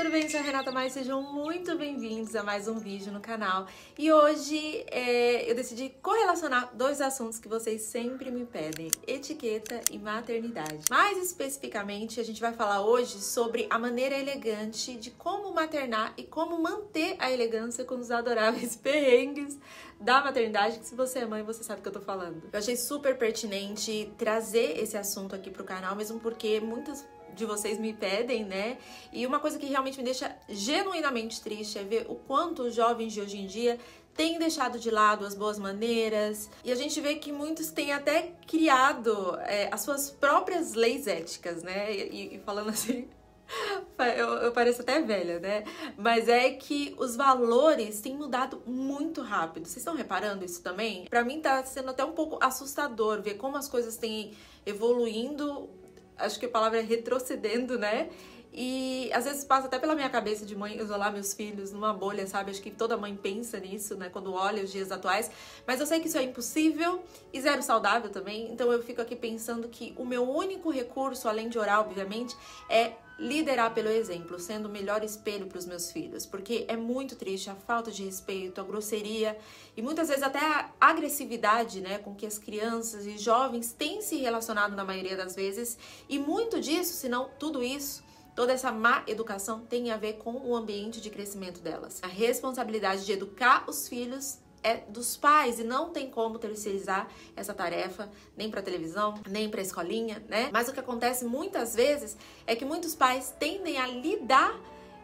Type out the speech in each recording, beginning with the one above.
tudo bem? Eu sou a Renata Mais, sejam muito bem-vindos a mais um vídeo no canal. E hoje é, eu decidi correlacionar dois assuntos que vocês sempre me pedem, etiqueta e maternidade. Mais especificamente, a gente vai falar hoje sobre a maneira elegante de como maternar e como manter a elegância com os adoráveis perrengues da maternidade, que se você é mãe, você sabe o que eu tô falando. Eu achei super pertinente trazer esse assunto aqui pro canal, mesmo porque muitas de vocês me pedem, né? E uma coisa que realmente me deixa genuinamente triste é ver o quanto os jovens de hoje em dia têm deixado de lado as boas maneiras e a gente vê que muitos têm até criado é, as suas próprias leis éticas, né? E, e falando assim. Eu, eu, pareço até velha, né? Mas é que os valores têm mudado muito rápido. Vocês estão reparando isso também? Para mim tá sendo até um pouco assustador ver como as coisas têm evoluindo acho que a palavra é retrocedendo, né? E às vezes passa até pela minha cabeça de mãe isolar meus filhos numa bolha, sabe? Acho que toda mãe pensa nisso, né? Quando olha os dias atuais. Mas eu sei que isso é impossível e zero saudável também. Então eu fico aqui pensando que o meu único recurso, além de orar, obviamente, é liderar pelo exemplo, sendo o melhor espelho para os meus filhos, porque é muito triste a falta de respeito, a grosseria e muitas vezes até a agressividade, né, com que as crianças e jovens têm se relacionado na maioria das vezes, e muito disso, se não tudo isso, Toda essa má educação tem a ver com o ambiente de crescimento delas. A responsabilidade de educar os filhos é dos pais e não tem como terceirizar essa tarefa nem para televisão, nem para escolinha, né? Mas o que acontece muitas vezes é que muitos pais tendem a lidar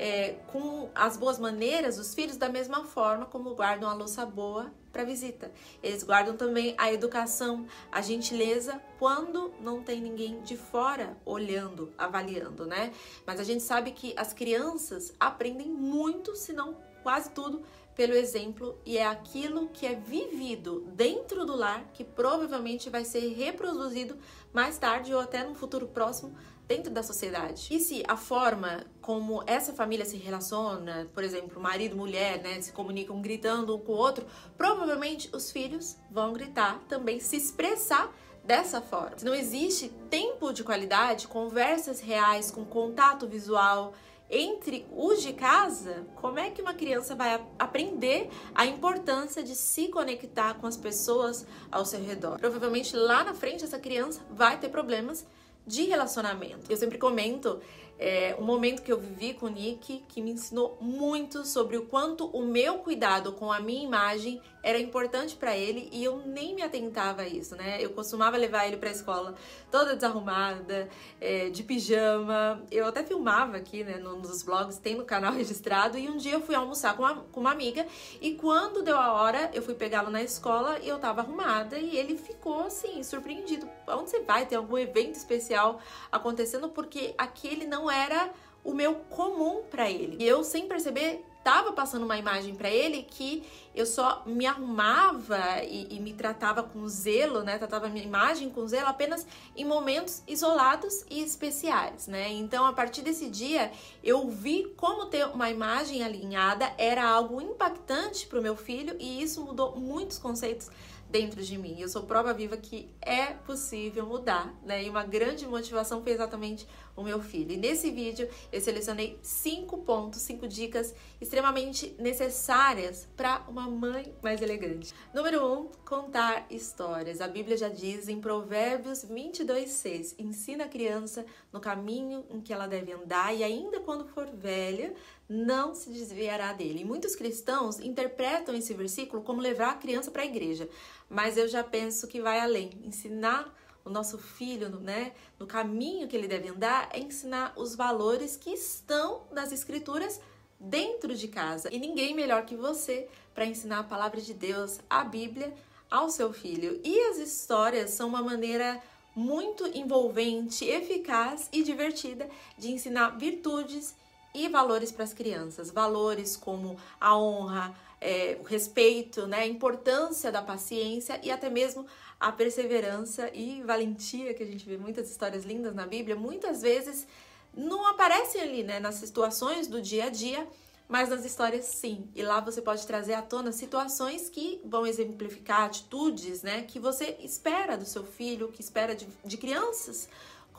é, com as boas maneiras dos filhos da mesma forma como guardam a louça boa para visita. Eles guardam também a educação, a gentileza quando não tem ninguém de fora olhando, avaliando, né? Mas a gente sabe que as crianças aprendem muito, se não quase tudo, pelo exemplo e é aquilo que é vivido dentro do lar que provavelmente vai ser reproduzido mais tarde ou até no futuro próximo dentro da sociedade. E se a forma como essa família se relaciona, por exemplo, marido, mulher, né, se comunicam gritando um com o outro, provavelmente os filhos vão gritar também, se expressar dessa forma. Se não existe tempo de qualidade, conversas reais com contato visual, entre os de casa, como é que uma criança vai aprender a importância de se conectar com as pessoas ao seu redor? Provavelmente lá na frente essa criança vai ter problemas de relacionamento. Eu sempre comento é, um momento que eu vivi com o Nick que me ensinou muito sobre o quanto o meu cuidado com a minha imagem era importante para ele e eu nem me atentava a isso, né? Eu costumava levar ele para a escola toda desarrumada, é, de pijama. Eu até filmava aqui, né, nos blogs, tem no canal registrado. E um dia eu fui almoçar com uma, com uma amiga e quando deu a hora, eu fui pegá-lo na escola e eu tava arrumada e ele ficou assim, surpreendido. Onde você vai? Tem algum evento especial acontecendo? Porque aquele não era o meu comum para ele. E eu, sem perceber, tava passando uma imagem para ele que eu só me arrumava e, e, me tratava com zelo, né? Tratava minha imagem com zelo apenas em momentos isolados e especiais, né? Então, a partir desse dia, eu vi como ter uma imagem alinhada era algo impactante para o meu filho e isso mudou muitos conceitos dentro de mim. Eu sou prova viva que é possível mudar, né? E uma grande motivação foi exatamente o meu filho. E nesse vídeo eu selecionei cinco pontos, cinco dicas extremamente necessárias para uma mãe mais elegante. Número um, contar histórias. A Bíblia já diz em Provérbios 22:6, ensina a criança no caminho em que ela deve andar e ainda quando for velha, não se desviará dele. E muitos cristãos interpretam esse versículo como levar a criança para a igreja, mas eu já penso que vai além. Ensinar o nosso filho, né, no caminho que ele deve andar, é ensinar os valores que estão nas escrituras dentro de casa. E ninguém melhor que você para ensinar a palavra de Deus, a Bíblia, ao seu filho. E as histórias são uma maneira muito envolvente, eficaz e divertida de ensinar virtudes e valores para as crianças. Valores como a honra, é, o respeito, né, a importância da paciência e até mesmo a perseverança e valentia, que a gente vê muitas histórias lindas na Bíblia, muitas vezes não aparecem ali né, nas situações do dia a dia, mas nas histórias sim. E lá você pode trazer à tona situações que vão exemplificar atitudes né, que você espera do seu filho, que espera de, de crianças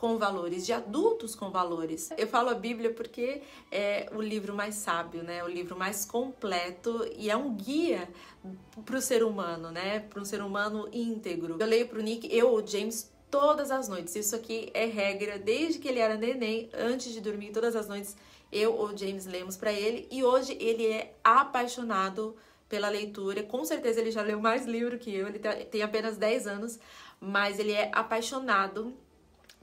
com valores, de adultos com valores. Eu falo a Bíblia porque é o livro mais sábio, né? O livro mais completo e é um guia para o ser humano, né? Para um ser humano íntegro. Eu leio para o Nick, eu, o James, todas as noites. Isso aqui é regra desde que ele era neném, antes de dormir, todas as noites eu ou James lemos para ele e hoje ele é apaixonado pela leitura. Com certeza ele já leu mais livro que eu, ele tem apenas 10 anos, mas ele é apaixonado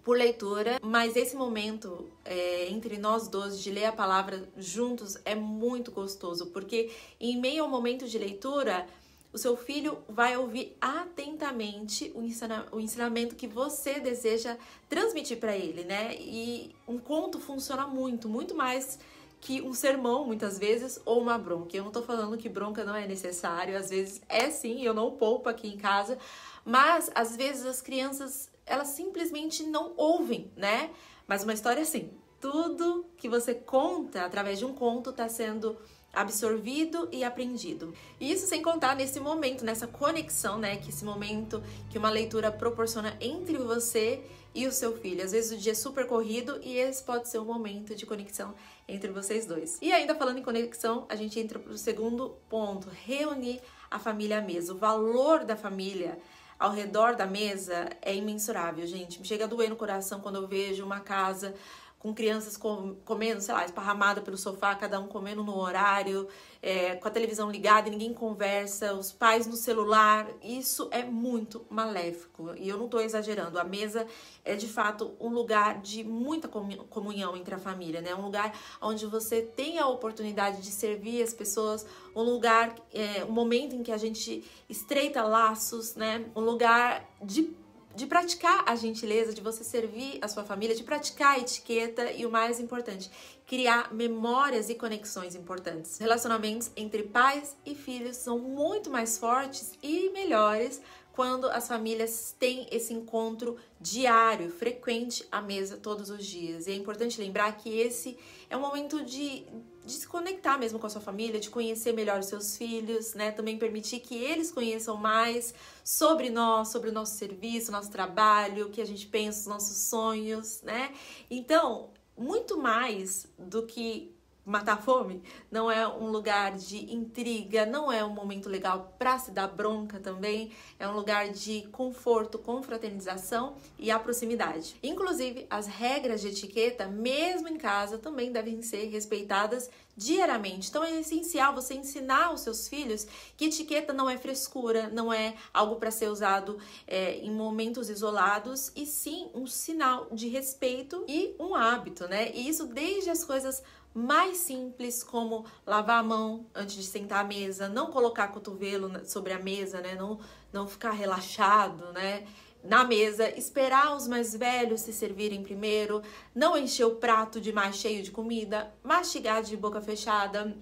por leitura, mas esse momento é, entre nós dois de ler a palavra juntos é muito gostoso, porque em meio ao momento de leitura, o seu filho vai ouvir atentamente o, ensina o ensinamento que você deseja transmitir para ele, né? E um conto funciona muito, muito mais que um sermão, muitas vezes, ou uma bronca. Eu não tô falando que bronca não é necessário, às vezes é sim, eu não poupo aqui em casa, mas às vezes as crianças, elas simplesmente não ouvem, né? Mas uma história assim, tudo que você conta através de um conto está sendo absorvido e aprendido. E isso sem contar nesse momento, nessa conexão, né, que esse momento que uma leitura proporciona entre você e o seu filho. Às vezes o dia é super corrido e esse pode ser um momento de conexão entre vocês dois. E ainda falando em conexão, a gente entra para o segundo ponto, reunir a família mesa. O valor da família ao redor da mesa é imensurável, gente. Me chega a doer no coração quando eu vejo uma casa com crianças com, comendo, sei lá, esparramada pelo sofá, cada um comendo no horário, é, com a televisão ligada e ninguém conversa, os pais no celular. Isso é muito maléfico. E eu não estou exagerando. A mesa é de fato um lugar de muita comunhão entre a família, né? Um lugar onde você tem a oportunidade de servir as pessoas, um lugar, é, um momento em que a gente estreita laços, né? Um lugar de de praticar a gentileza, de você servir a sua família, de praticar a etiqueta e o mais importante, criar memórias e conexões importantes. Relacionamentos entre pais e filhos são muito mais fortes e melhores quando as famílias têm esse encontro diário, frequente à mesa todos os dias. E é importante lembrar que esse é um momento de, de se conectar mesmo com a sua família, de conhecer melhor os seus filhos, né? Também permitir que eles conheçam mais sobre nós, sobre o nosso serviço, nosso trabalho, o que a gente pensa, os nossos sonhos, né? Então, muito mais do que matar fome, não é um lugar de intriga, não é um momento legal para se dar bronca também, é um lugar de conforto, confraternização e a proximidade. Inclusive, as regras de etiqueta, mesmo em casa, também devem ser respeitadas diariamente. Então é essencial você ensinar aos seus filhos que etiqueta não é frescura, não é algo para ser usado é, em momentos isolados, e sim um sinal de respeito e um hábito, né? E isso desde as coisas mais simples, como lavar a mão antes de sentar à mesa, não colocar cotovelo sobre a mesa, né? Não, não ficar relaxado, né? Na mesa, esperar os mais velhos se servirem primeiro, não encher o prato demais cheio de comida, mastigar de boca fechada,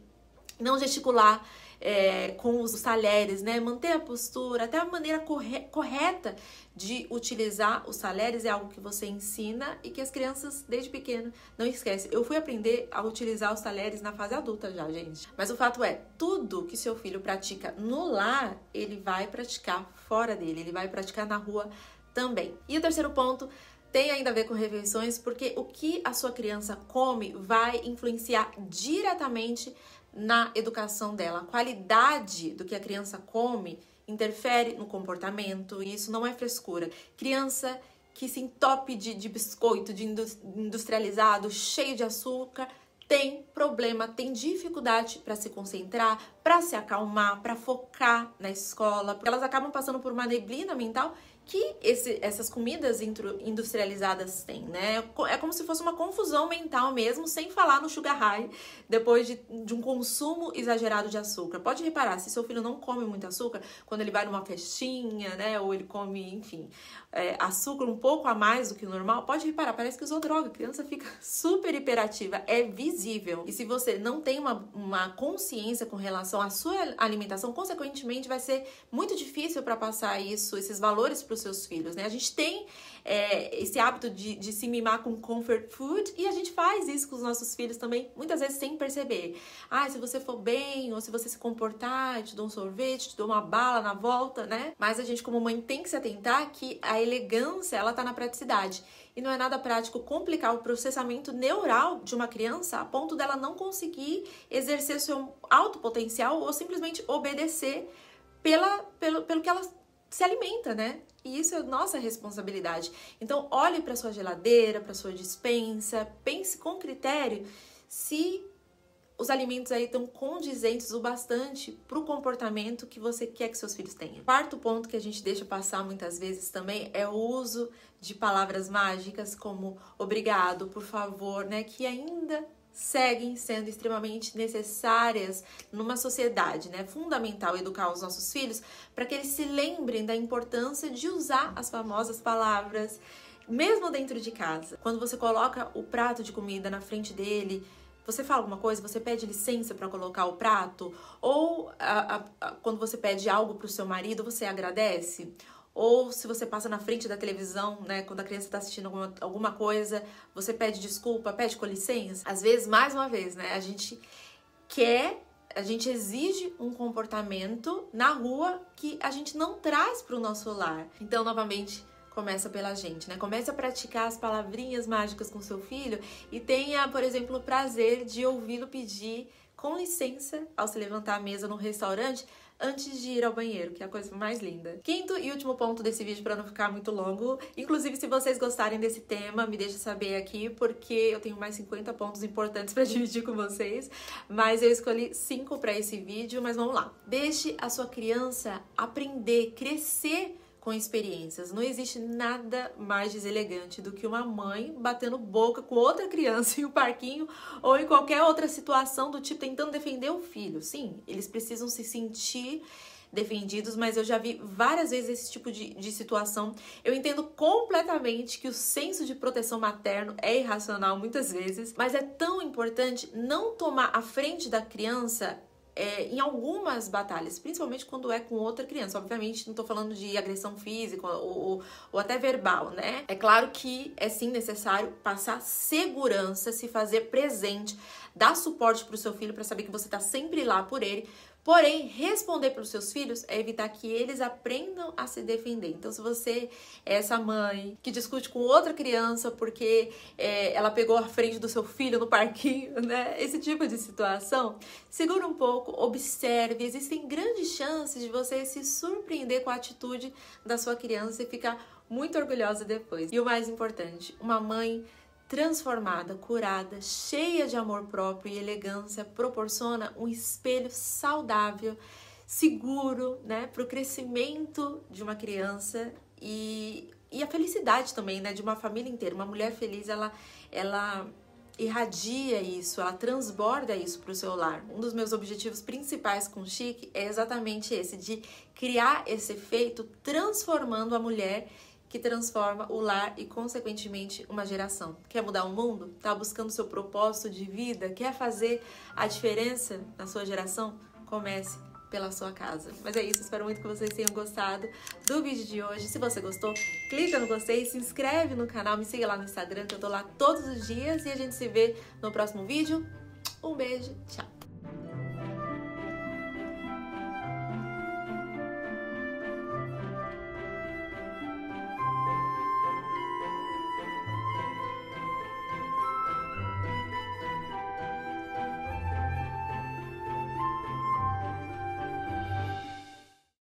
não gesticular é, com os talheres, né? Manter a postura, até a maneira corre correta de utilizar os talheres é algo que você ensina e que as crianças, desde pequeno, não esquecem. Eu fui aprender a utilizar os talheres na fase adulta já, gente. Mas o fato é, tudo que seu filho pratica no lar, ele vai praticar fora dele, ele vai praticar na rua também. E o terceiro ponto tem ainda a ver com refeições, porque o que a sua criança come vai influenciar diretamente na educação dela. A qualidade do que a criança come interfere no comportamento e isso não é frescura. Criança que se entope de, de biscoito, de industrializado, cheio de açúcar, tem problema, tem dificuldade para se concentrar, para se acalmar, para focar na escola, porque elas acabam passando por uma neblina mental que esse, essas comidas industrializadas têm, né? É como se fosse uma confusão mental mesmo, sem falar no sugar high, depois de, de um consumo exagerado de açúcar. Pode reparar, se seu filho não come muito açúcar, quando ele vai numa festinha, né? Ou ele come, enfim, é, açúcar um pouco a mais do que o normal, pode reparar, parece que usou droga. A criança fica super hiperativa, é visível. E se você não tem uma, uma consciência com relação à sua alimentação, consequentemente vai ser muito difícil para passar isso, esses valores para os seus filhos, né? A gente tem é, esse hábito de, de se mimar com comfort food e a gente faz isso com os nossos filhos também, muitas vezes sem perceber. Ah, se você for bem, ou se você se comportar, eu te dou um sorvete, te dou uma bala na volta, né? Mas a gente, como mãe, tem que se atentar que a elegância, ela tá na praticidade. E não é nada prático complicar o processamento neural de uma criança a ponto dela não conseguir exercer seu alto potencial ou simplesmente obedecer pela, pelo, pelo que ela se alimenta, né? E isso é nossa responsabilidade. Então, olhe para sua geladeira, para sua dispensa, pense com critério se os alimentos aí estão condizentes o bastante para o comportamento que você quer que seus filhos tenham. Quarto ponto que a gente deixa passar muitas vezes também é o uso de palavras mágicas como obrigado, por favor, né, que ainda seguem sendo extremamente necessárias numa sociedade, né? Fundamental educar os nossos filhos para que eles se lembrem da importância de usar as famosas palavras mesmo dentro de casa. Quando você coloca o prato de comida na frente dele, você fala alguma coisa, você pede licença para colocar o prato, ou a, a, a, quando você pede algo para o seu marido, você agradece, ou se você passa na frente da televisão, né, quando a criança está assistindo alguma, alguma coisa, você pede desculpa, pede com licença. Às vezes, mais uma vez, né, a gente quer a gente exige um comportamento na rua que a gente não traz para o nosso lar. Então, novamente, começa pela gente, né? Comece a praticar as palavrinhas mágicas com seu filho e tenha, por exemplo, o prazer de ouvi-lo pedir com licença ao se levantar à mesa no restaurante antes de ir ao banheiro, que é a coisa mais linda. Quinto e último ponto desse vídeo para não ficar muito longo, inclusive se vocês gostarem desse tema, me deixa saber aqui, porque eu tenho mais 50 pontos importantes para dividir com vocês, mas eu escolhi cinco para esse vídeo, mas vamos lá. Deixe a sua criança aprender, crescer com experiências. Não existe nada mais deselegante do que uma mãe batendo boca com outra criança em um parquinho ou em qualquer outra situação do tipo tentando defender o filho. Sim, eles precisam se sentir defendidos, mas eu já vi várias vezes esse tipo de, de situação. Eu entendo completamente que o senso de proteção materno é irracional muitas vezes, mas é tão importante não tomar a frente da criança é, em algumas batalhas, principalmente quando é com outra criança. Obviamente, não estou falando de agressão física ou, ou, ou, até verbal, né? É claro que é sim necessário passar segurança, se fazer presente, dar suporte para o seu filho para saber que você está sempre lá por ele, Porém, responder para os seus filhos é evitar que eles aprendam a se defender. Então, se você é essa mãe que discute com outra criança porque é, ela pegou a frente do seu filho no parquinho, né? Esse tipo de situação, segura um pouco, observe. Existem grandes chances de você se surpreender com a atitude da sua criança e ficar muito orgulhosa depois. E o mais importante, uma mãe transformada, curada, cheia de amor próprio e elegância, proporciona um espelho saudável, seguro, né, para o crescimento de uma criança e, e a felicidade também, né, de uma família inteira. Uma mulher feliz, ela, ela irradia isso, ela transborda isso para o seu lar. Um dos meus objetivos principais com o Chique é exatamente esse, de criar esse efeito transformando a mulher que transforma o lar e, consequentemente, uma geração. Quer mudar o mundo? Está buscando seu propósito de vida? Quer fazer a diferença na sua geração? Comece pela sua casa. Mas é isso, espero muito que vocês tenham gostado do vídeo de hoje. Se você gostou, clica no gostei, se inscreve no canal, me siga lá no Instagram, que eu tô lá todos os dias e a gente se vê no próximo vídeo. Um beijo, tchau!